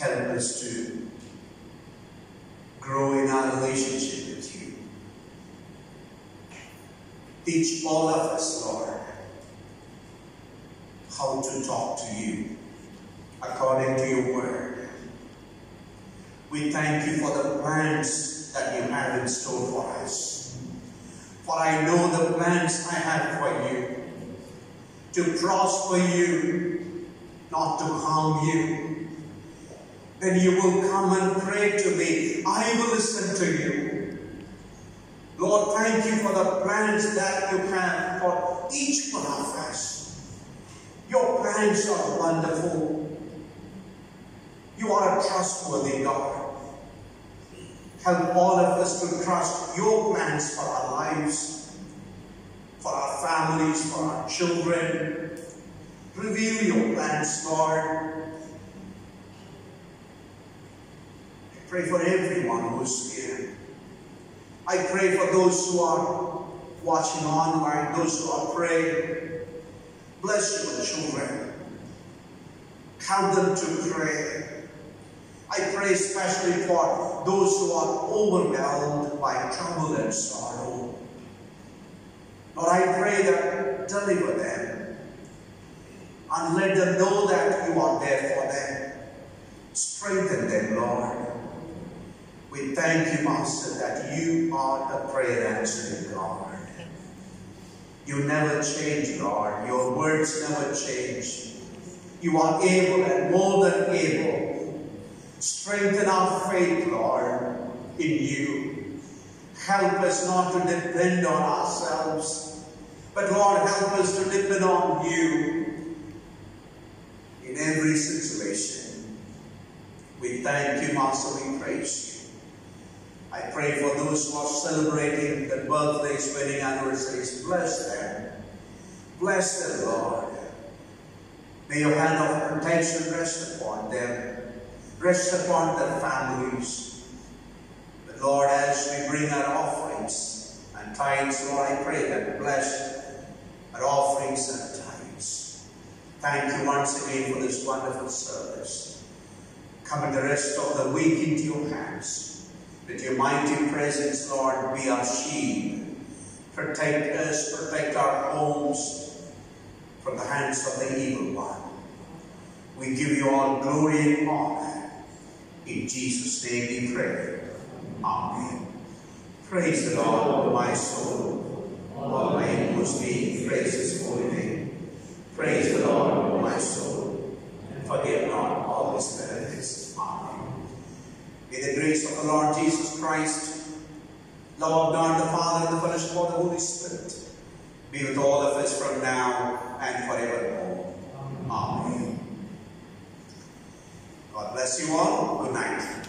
help us to grow in our relationship with you. Teach all of us, Lord, how to talk to you according to your word. We thank you for the plans that you have in store for us. For I know the plans I have for you to prosper you, not to harm you. Then you will come and pray to me. I will listen to you. Lord, thank you for the plans that you have for each one of us. Your plans are wonderful. You are a trustworthy God. Help all of us to trust your plans for our lives, families, for our children. Reveal your plans, Lord. I pray for everyone who's here. I pray for those who are watching online, those who are praying. Bless your children. Help them to pray. I pray especially for those who are overwhelmed by trouble and sorrow. Lord, I pray that deliver them and let them know that you are there for them. Strengthen them, Lord. We thank you, Master, that you are the prayer answering God. You never change, Lord. Your words never change. You are able and more than able. Strengthen our faith, Lord, in you. Help us not to depend on ourselves, but Lord, help us to depend on you in every situation. We thank you, Master. We praise you. I pray for those who are celebrating their birthdays, wedding anniversaries. Bless them. Bless them, Lord. May your hand of protection rest upon them. Rest upon their families. Lord, as we bring our offerings and tithes, Lord, I pray that you bless our offerings and tithes. Thank you once again for this wonderful service. Commit the rest of the week into your hands. Let your mighty presence, Lord, be our shield. Protect us, protect our homes from the hands of the evil one. We give you all glory and honor. In Jesus' name we pray. Amen. Praise the Lord, my soul. All my inmost being, praise his holy name. Praise the Lord, my soul. And forget not all his benefits. Amen. May the grace of the Lord Jesus Christ, love of God the Father, and the fellowship of the Holy Spirit be with all of us from now and forevermore. Amen. God bless you all. Good night.